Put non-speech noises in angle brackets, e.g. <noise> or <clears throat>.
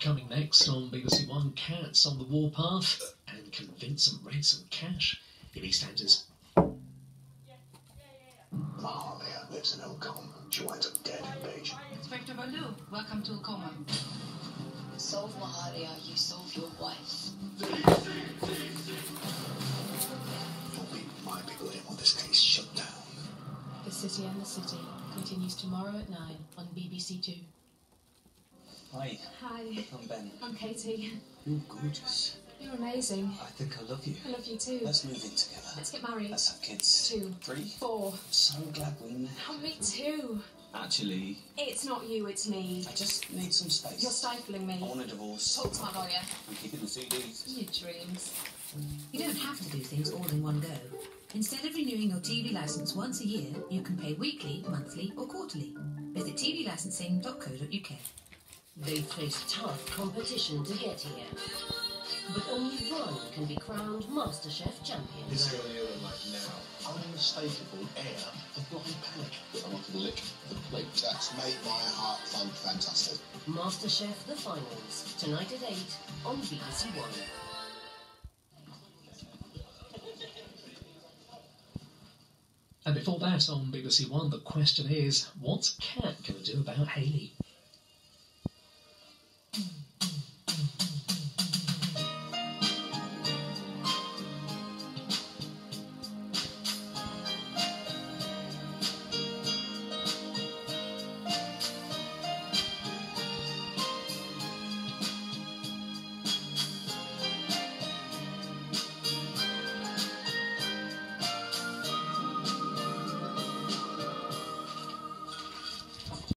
Coming next on BBC One, cats on the warpath and can Vincent raise some cash in EastEnders. Mahalia lives in Ul Qoma. She winds up dead in Besźel. Inspector Borlú, welcome to Coma. Solve Mahalia, you solve your wife. Your people, my people didn't want this case shut down. The City and the City continues tomorrow at 9 on BBC Two. Hi, Hi, I'm Ben. I'm Katie. You're gorgeous. You're amazing. I think I love you. I love you too. Let's move in together. Let's get married. Let's have kids. Two. Three. Four. I'm so glad we met. Oh, me too. Actually, It's not you, it's me. I just need some space. You're stifling me. I want a divorce. Talk to my lawyer. I'm keeping the CDs. Your dreams. You don't have to do things all in one go. Instead of renewing your TV license once a year, you can pay weekly, monthly, or quarterly. Visit tvlicensing.co.uk. They face tough competition to get here. But only one can be crowned MasterChef champion. This girl here like now, unmistakable air of blind panic. I want to lick the plate. That's made my heart thump fantastic. MasterChef The Finals, tonight at 8 on BBC One. And before that on BBC One, the question is, what's Kat going to do about Hayley? Mm. <clears throat>